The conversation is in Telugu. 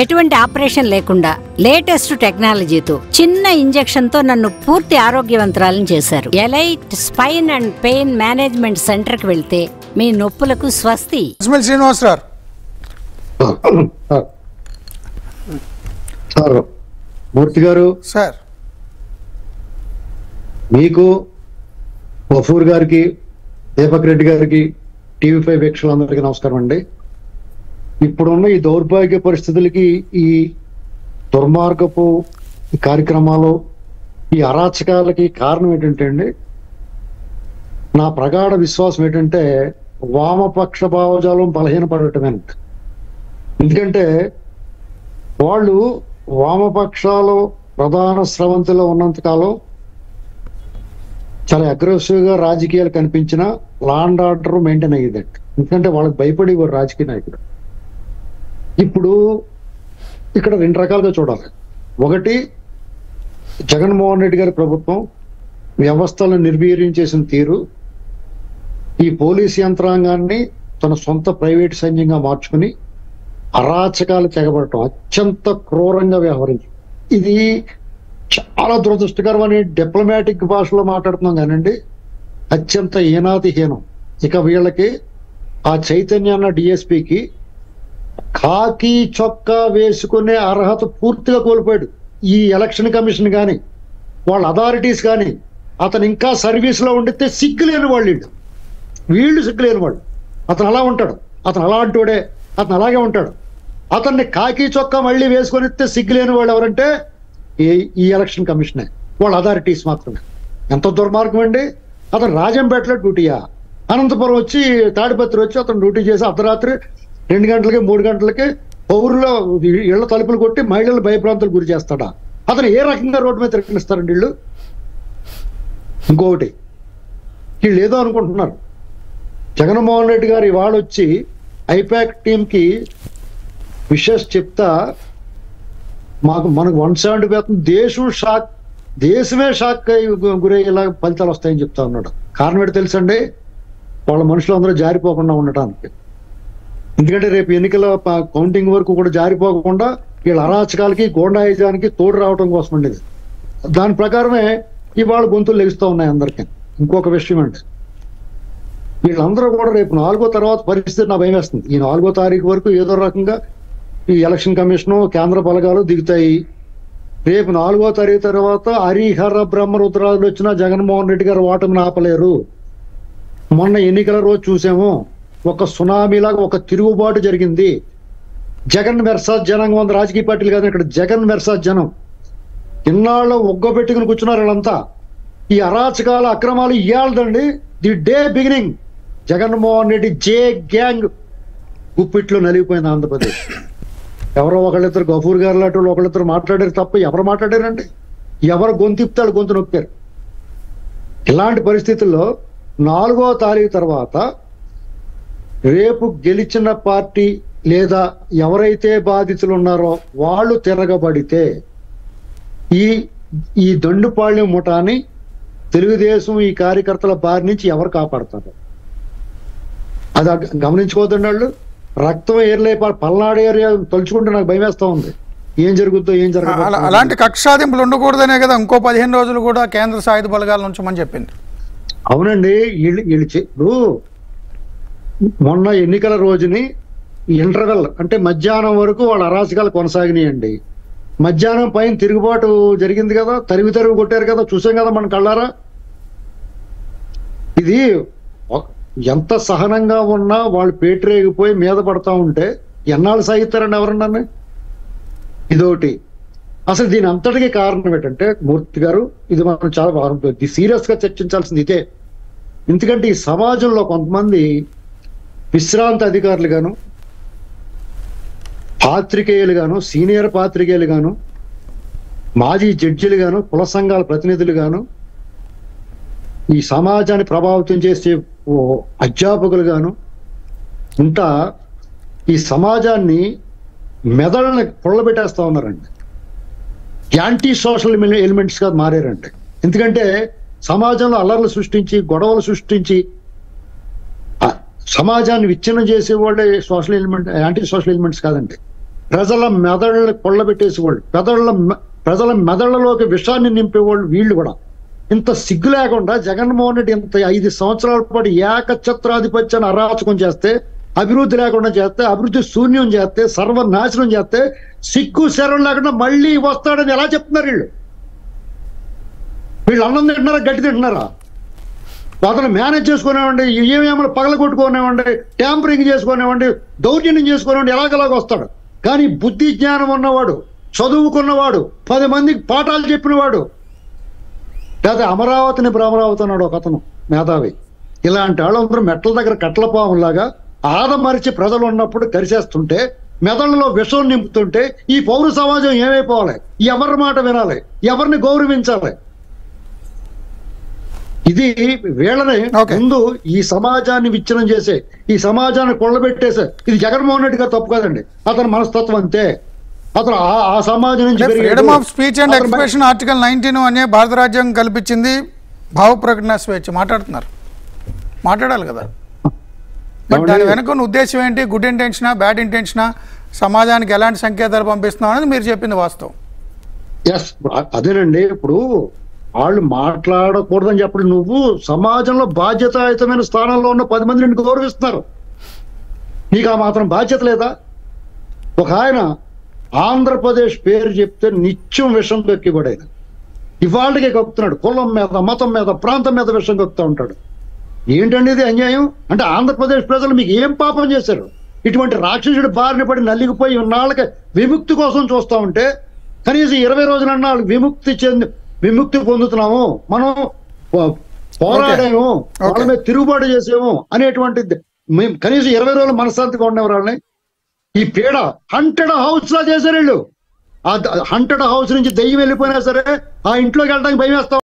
ఎటువంటి ఆపరేషన్ లేకుండా లేటెస్ట్ టెక్నాలజీతో చిన్న ఇంజెక్షన్తో నన్ను పూర్తి ఆరోగ్యవంతురాలను చేశారు. Elite spine and pain management సెంటర్కి వెళ్తే మీ నొప్పులకు స్వస్తి. శ్రీనివాస్ సార్. మూర్తి గారు. సార్. మీకు గఫూర్ గారికి దీపక్ రెడ్డి గారికి టీవీ ఫైవ్ వీక్షకులందరికీ నమస్కారం అండి. ఇప్పుడున్న ఈ దౌర్భాగ్య పరిస్థితులకి ఈ దుర్మార్గపు ఈ కార్యక్రమాలు ఈ అరాచకాలకి కారణం ఏంటంటే అండి నా ప్రగాఢ విశ్వాసం ఏంటంటే వామపక్ష భావజాలం బలహీనపడటమే ఎందుకంటే వాళ్ళు వామపక్షాలు ప్రధాన స్రవంతిలో ఉన్నంతకాలం చాలా అగ్రెసివ్గా రాజకీయాలు కనిపించిన లాండ్ ఆర్డర్ మెయింటైన్ అయ్యేదండి. ఎందుకంటే వాళ్ళకి భయపడేవారు రాజకీయ నాయకుడు. ఇప్పుడు ఇక్కడ రెండు రకాలుగా చూడాలి. ఒకటి జగన్మోహన్ రెడ్డి గారి ప్రభుత్వం వ్యవస్థలను నిర్వీర్యం చేసిన తీరు ఈ పోలీస్ యంత్రాంగాన్ని తన సొంత ప్రైవేట్ సైన్యంగా మార్చుకుని అరాచకాలు తెగబడటం అత్యంత క్రూరంగా వ్యవహరించి ఇది చాలా దురదృష్టకరమని డిప్లొమాటిక్ భాషలో మాట్లాడుతున్నాం కానండి. అత్యంత హీనాతిహీనం ఇక వీళ్ళకి ఆ చైతన్య అన్న డిఎస్పికి కాకి చొక్కా వేసుకునే అర్హత పూర్తిగా కోల్పోయాడు. ఈ ఎలక్షన్ కమిషన్ కానీ వాళ్ళ అథారిటీస్ కానీ అతను ఇంకా సర్వీస్లో ఉండితే సిగ్గు లేని వాళ్ళు వీళ్ళు. వీళ్ళు సిగ్గు వాళ్ళు. అతను అలా ఉంటాడు. అతను అలాంటోడే అతను అలాగే ఉంటాడు. అతన్ని కాకి చొక్కా మళ్ళీ వేసుకొని ఇస్తే సిగ్గు లేని వాళ్ళు ఎవరంటే ఈ ఈ ఎలక్షన్ కమిషనే. వాళ్ళ అథారిటీస్ మాత్రమే. ఎంత దుర్మార్గం అండి. అతను రాజంపేటలో డ్యూటీయా. అనంతపురం వచ్చి తాడిపత్రి వచ్చి అతను డ్యూటీ చేసి అర్ధరాత్రి రెండు గంటలకి మూడు గంటలకి పౌరులో ఇళ్ళ తలుపులు కొట్టి మహిళలు భయప్రాంతాలు గురి చేస్తాడా? అతను ఏ రకంగా రోడ్డు మీద తిరగనిస్తారండి వీళ్ళు? ఇంకొకటి వీళ్ళు ఏదో అనుకుంటున్నారు. జగన్మోహన్ రెడ్డి గారు ఇవాళ వచ్చి ఐపాక్ టీంకి విషెస్ చెప్తా మాకు మనకు వన్ సెవెంటీ వేస్తుంది దేశం షాక్ దేశమే షాక్ అయ్యి గురయ్యేలా ఫలితాలు వస్తాయని చెప్తా ఉన్నాడు. కారణం ఏంటి తెలుసండి వాళ్ళ మనుషులు అందరూ జారిపోకుండా ఉండటానికి. ఎందుకంటే రేపు ఎన్నికల కౌంటింగ్ వరకు కూడా జారిపోకుండా వీళ్ళ అరాచకాలకి గోండాయుజానికి తోడు రావడం కోసం ఉండేది దాని ప్రకారమే ఇవాళ గొంతులు లెగుస్తూ ఉన్నాయి అందరికీ. ఇంకొక విషయం అంటే వీళ్ళందరూ కూడా రేపు నాలుగో తర్వాత పరిస్థితి నా భయం వేస్తుంది. ఈ నాలుగో తారీఖు వరకు ఏదో రకంగా ఈ ఎలక్షన్ కమిషను కేంద్ర బలగాలు దిగుతాయి. రేపు నాలుగో తారీఖు తర్వాత హరిహర బ్రహ్మరుద్రాలు వచ్చినా జగన్మోహన్ రెడ్డి గారు ఓటమిని ఆపలేరు. మొన్న ఎన్నికల రోజు చూసాము. ఒక సునామీలాగా ఒక తిరుగుబాటు జరిగింది. జగన్ వెర్సాస్ జనం వంద రాజకీయ పార్టీలు కాదు ఇక్కడ జగన్ వెర్సాస్ జనం ఇన్నాళ్ళు ఒగ్గబెట్టుకుని కూర్చున్నారు వాళ్ళంతా. ఈ అరాచకాల అక్రమాలు ఇవ్వాలదండి the day beginning. Jaganmohan Reddy J gang గుప్పిట్లో నలిగిపోయింది ఆంధ్రప్రదేశ్. ఎవరో ఒకళ్ళిద్దరు గఫూర్ గారు లాంటి వాళ్ళు ఒకళ్ళిద్దరు మాట్లాడారు తప్ప ఎవరు మాట్లాడారండి? ఎవరు గొంతిప్తాడు గొంతు నొప్పారు. ఇలాంటి పరిస్థితుల్లో నాలుగో తారీఖు తర్వాత రేపు గెలిచిన పార్టీ లేదా ఎవరైతే బాధితులు ఉన్నారో వాళ్ళు తిరగబడితే ఈ ఈ దండుపాళ్యం ముఠాని తెలుగుదేశం ఈ కార్యకర్తల బారి నుంచి ఎవరు కాపాడతారు? అది గమనించుకోవద్దండి వాళ్ళు. రక్తం ఏర్లే పల్నాడు ఏరియా తలుచుకుంటే నాకు భయం వేస్తా ఉంది. ఏం జరుగుద్దో ఏం జరగదు అలాంటి కక్షాదింపులు ఉండకూడదనే కదా ఇంకో పదిహేను రోజులు కూడా కేంద్ర సాయుధ బలగాల ఉంచమని చెప్పింది. అవునండి వీళ్ళు వీళ్ళు ఇప్పుడు మొన్న ఎన్నికల రోజుని ఇంటర్వెల్ అంటే మధ్యాహ్నం వరకు వాళ్ళ అరాచకాలు కొనసాగినాయండి. మధ్యాహ్నం పైన తిరుగుబాటు జరిగింది కదా తరివి తరివి కొట్టారు కదా చూసాం కదా మన కళ్ళారా? ఇది ఎంత సహనంగా ఉన్నా వాళ్ళు పేటరేగిపోయి మీద పడతా ఉంటే ఎన్నాళ్ళు సాగిస్తారండి ఎవరన్నా ఇదోటి అసలు దీని అంతటికి కారణం ఏంటంటే మూర్తి గారు ఇది మనం చాలా సీరియస్గా చర్చించాల్సింది ఇదే. ఎందుకంటే ఈ సమాజంలో కొంతమంది విశ్రాంత అధికారులు పాత్రికేయులుగాను పాత్రికేయులు గాను సీనియర్ పాత్రికేయులుగాను మాజీ జడ్జిలుగాను కుల సంఘాల ప్రతినిధులుగాను ఈ సమాజాన్ని ప్రభావితం చేసే ఓ అధ్యాపకులు ఇంత ఈ సమాజాన్ని మెదడుని పొళ్ళబెట్టేస్తా ఉన్నారండి. యాంటీ సోషల్ ఎలిమెంట్స్గా మారారండి. ఎందుకంటే సమాజంలో అల్లర్లు సృష్టించి గొడవలు సృష్టించి సమాజాన్ని విచ్ఛిన్నం చేసే వాళ్ళే social element anti social elements కాదండి. ప్రజల మెదళ్ళ కొల్లబెట్టేసేవాళ్ళు ప్రజల మె- ప్రజల మెదళ్ళలోకి విషాన్ని నింపేవాళ్ళు వీళ్ళు కూడా. ఇంత సిగ్గు లేకుండా జగన్మోహన్ రెడ్డి ఇంత ఐదు సంవత్సరాల పాటు ఏకఛత్రాధిపత్యాన్ని అరాచకం చేస్తే అభివృద్ధి లేకుండా చేస్తే అభివృద్ధి శూన్యం చేస్తే సర్వనాశనం చేస్తే సిగ్గు శరం లేకుండా మళ్ళీ వస్తాడని ఎలా చెప్తున్నారు వీళ్ళు? వీళ్ళు అన్నం తింటున్నారా గట్టి తింటున్నారా? అతను మేనేజ్ చేసుకునేవ్వండి ఏమేమో పగల కొట్టుకునేవ్వండి ట్యాంపరింగ్ చేసుకునేవ్వండి దౌర్జన్యం చేసుకునేవ్వండి ఎలాగలాగ వస్తాడు. కానీ బుద్ధి జ్ఞానం ఉన్నవాడు చదువుకున్నవాడు పది మందికి పాఠాలు చెప్పినవాడు. లేదా అమరావతిని భ్రమరావతి అన్నాడు ఒక అతను మేధావి. ఇలాంటి వాళ్ళందరూ మెట్ల దగ్గర కట్లపాములాగా ఆదమరిచి ప్రజలు ఉన్నప్పుడు కరిచేస్తుంటే మెదళ్ళలో విషం నింపుతుంటే ఈ పౌర సమాజం ఏమైపోవాలి? ఎవరి మాట వినాలి? ఎవరిని గౌరవించాలి? ఇది వీళ్ళని. ముందు ఈ సమాజాన్ని విచ్ఛిన్నం చేసే ఈ సమాజాన్ని కొల్లబెట్టేసే. ఇది జగన్మోహన్ రెడ్డి గారు తప్పు కాదండి. అతని మనస్తత్వం అంతే. అతను ఆ- సమాజం నుంచి. Freedom of speech and expression article nineteen అనే భారత రాజ్యాంగం కల్పించింది భావ ప్రకటన స్వేచ్ఛ. మాట్లాడుతున్నారు. మాట్లాడాలి కదా. బట్ దాని? వెనుక ఉన్న ఉద్దేశం ఏంటి? గుడ్ ఇంటెన్షనా బ్యాడ్ ఇంటెన్షనా సమాజానికి ఎలాంటి సంకేతాలు పంపిస్తున్నాం అనేది మీరు చెప్పింది వాస్తవం. ఎస్ అదేనండి. ఇప్పుడు వాళ్ళు మాట్లాడకూడదని చెప్పడం నువ్వు సమాజంలో బాధ్యతాయుతమైన స్థానంలో ఉన్న పది మంది నిన్ను గౌరవిస్తున్నారు. నీకు ఆ మాత్రం బాధ్యత లేదా? ఒక ఆయన ఆంధ్రప్రదేశ్ పేరు చెప్తే నిత్యం విషం దొక్కిబడేది ఇవాళకి కక్కుతున్నాడు. కులం మీద మతం మీద ప్రాంతం మీద విషం కక్కుతూ ఉంటాడు. ఏంటండి ఇది అన్యాయం? అంటే ఆంధ్రప్రదేశ్ ప్రజలు మీకు ఏం పాపం చేశారు? ఇటువంటి రాక్షసుడి బారిన పడి నలిగిపోయి ఉన్నాళ్ళకి విముక్తి కోసం చూస్తా ఉంటే కనీసం ఇరవై రోజులన్నా విముక్తి చెంది విముక్తి పొందుతున్నాము. మనం పోరాడాము. వాళ్ళ మీద తిరుగుబాటు చేసాము అనేటువంటి మేము కనీసం ఇరవై రోజులు మనశ్శాంతిగా ఉండేవారు వాళ్ళని. ఈ పీడ హంటెడ్ హౌస్ లా చేశారు వీళ్ళు. ఆ హంటెడ్ హౌస్ నుంచి దెయ్యం వెళ్ళిపోయినా సరే ఆ ఇంట్లోకి వెళ్ళడానికి భయం వేస్తా